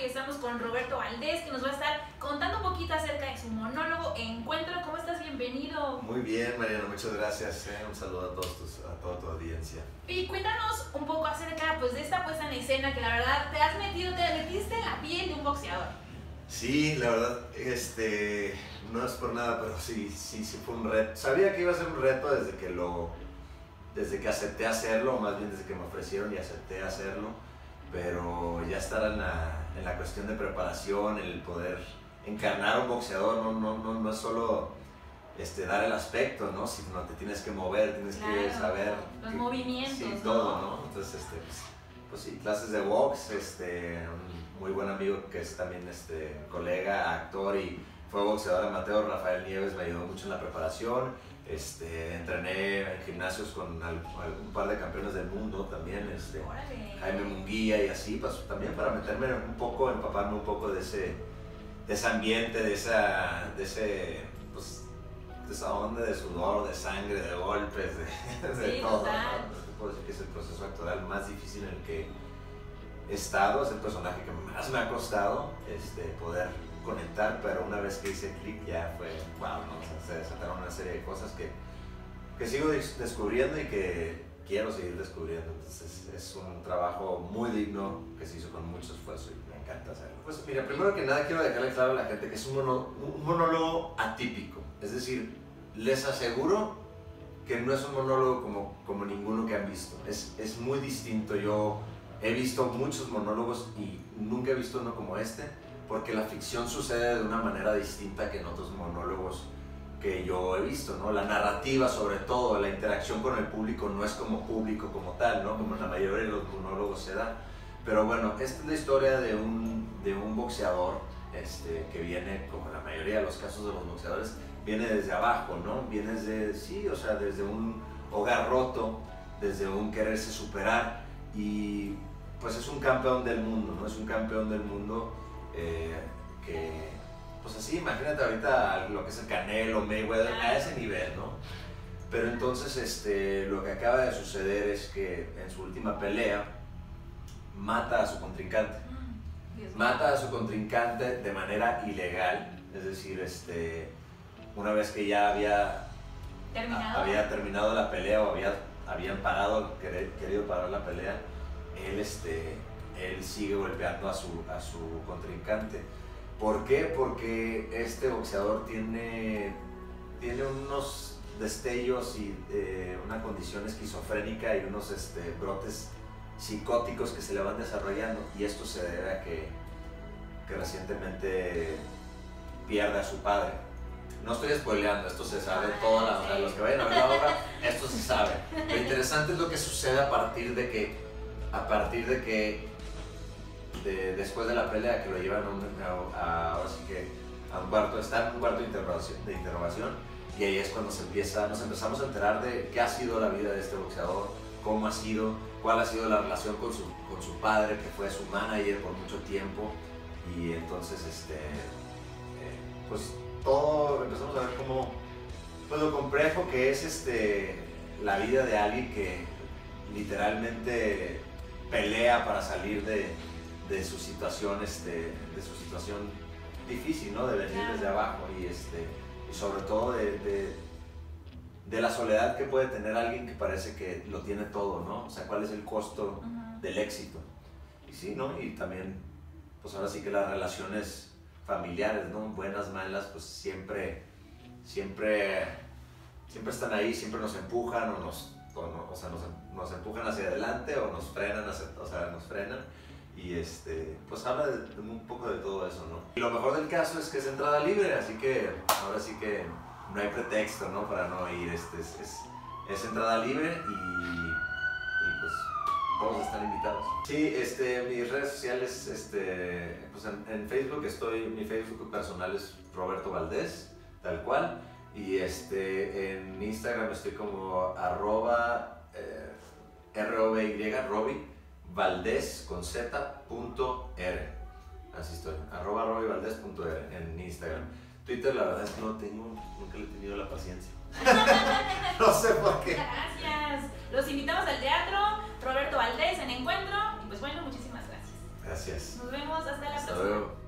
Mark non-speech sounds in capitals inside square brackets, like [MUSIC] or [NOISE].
Y estamos con Roberto Valdés que nos va a estar contando un poquito acerca de su monólogo Encuentro. ¿Cómo estás? Bienvenido. Muy bien, Mariano, muchas gracias. Eh. Un saludo a, todos tus, a toda tu audiencia. Y cuéntanos un poco acerca pues, de esta puesta en escena que la verdad te has metido, te metiste en la piel de un boxeador. Sí, la verdad, este, no es por nada, pero sí, sí, sí fue un reto. Sabía que iba a ser un reto desde que lo, desde que acepté hacerlo, o más bien desde que me ofrecieron y acepté hacerlo, pero ya estar en la, en la cuestión de preparación, el poder encarnar a un boxeador, no, no, no, no es solo este, dar el aspecto, ¿no? Sino te tienes que mover, tienes que saber... los que- movimientos, Sí, ¿no? todo, ¿no? Entonces, este, pues, pues sí, clases de box, este, un muy buen amigo que es también este, colega, actor y fue boxeador amateur, Rafael Nieves, me ayudó mucho en la preparación. Este, entrené en gimnasios con al- al- un par de campeones del mundo también, este. Jaime Munguía y así, pues también para meterme un poco, empaparme un poco de ese, de ese ambiente, de esa, de ese, pues, de esa onda de sudor, de sangre, de golpes, de, [LAUGHS] de Sí, todo. Puedo decir que es el proceso actoral más difícil en el que he estado, es el personaje que más me ha costado este, poder conectar, pero una vez que hice clic ya fue, wow, ¿no? O sea, se desataron una serie de cosas que, que sigo des- descubriendo y que quiero seguir descubriendo. Entonces es un trabajo muy digno que se hizo con mucho esfuerzo y me encanta hacerlo. Pues mira, primero que nada quiero dejarle claro a la gente que es un, mono- un monólogo atípico. Es decir, les aseguro que no es un monólogo como, como ninguno que han visto. Es, es muy distinto. Yo he visto muchos monólogos y nunca he visto uno como este, porque la ficción sucede de una manera distinta que en otros monólogos que yo he visto, ¿no? La narrativa sobre todo, la interacción con el público no es como público como tal, ¿no? Como en la mayoría de los monólogos se da. Pero bueno, esta es la historia de un, de un boxeador este, que viene, como en la mayoría de los casos de los boxeadores, viene desde abajo, ¿no? Viene desde, sí, o sea, desde un hogar roto, desde un quererse superar y pues es un campeón del mundo, ¿no? Es un campeón del mundo eh, que, pues así, imagínate ahorita lo que es el Canelo, Mayweather, a ese nivel, ¿no? Pero entonces este, lo que acaba de suceder es que en su última pelea mata a su contrincante Mm, mata a su contrincante de manera ilegal, es decir, este, una vez que ya había, Terminado. había terminado la pelea o había, habían parado, querido parar la pelea, él, este, él sigue golpeando a su, a su contrincante. ¿Por qué? Porque este boxeador tiene, tiene unos destellos y eh, una condición esquizofrénica y unos este, brotes psicóticos que se le van desarrollando y esto se debe a que, que recientemente pierde a su padre. No estoy spoileando, esto se sabe, Ah, toda la, o sea, sí. los que vayan a ver la obra, esto se sabe. Lo interesante es lo que sucede a partir de que, a partir de que, de- después de la pelea, que lo llevan a, un, cuarto, está en un cuarto de interrogación, de interrogación y ahí es cuando se empieza, nos empezamos a enterar de qué ha sido la vida de este boxeador, cómo ha sido, cuál ha sido la relación con su, con su padre, que fue su manager por mucho tiempo. Y entonces, este, eh, pues todo empezamos a ver cómo, pues lo complejo que es este, la vida de alguien que literalmente pelea para salir de, de su situación, este, de su situación difícil, ¿no? De venir Claro. desde abajo y, este, y sobre todo de, de, de la soledad que puede tener alguien que parece que lo tiene todo, ¿no? O sea, cuál es el costo del éxito. Y sí, ¿no? Y también, pues ahora sí que las relaciones familiares, ¿no? Buenas, malas, pues siempre, siempre, siempre están ahí, siempre nos empujan o nos, o, no- o sea, nos, nos empujan hacia adelante o nos frenan, hacia- o sea, nos frenan. Y este, pues habla de, un poco de todo eso, ¿no? Y lo mejor del caso es que es entrada libre, así que ahora sí que no hay pretexto, ¿no? Para no ir, este, es, es, entrada libre y, y pues todos están invitados. Sí, este, mis redes sociales, este, pues en, Facebook estoy, mi Facebook personal es Roberto Valdés, tal cual, y este, en Instagram estoy como arroba eh, R-O-B-Y, Roby, Valdés con Z punto R. Así estoy, arroba Roby Valdés punto R en Instagram. Twitter la verdad es que no tengo, nunca le he tenido la paciencia. [LAUGHS] no sé por qué. Gracias. Los invitamos al teatro Roberto Valdés en Encuentro. Y pues bueno, muchísimas gracias. Gracias. Nos vemos hasta la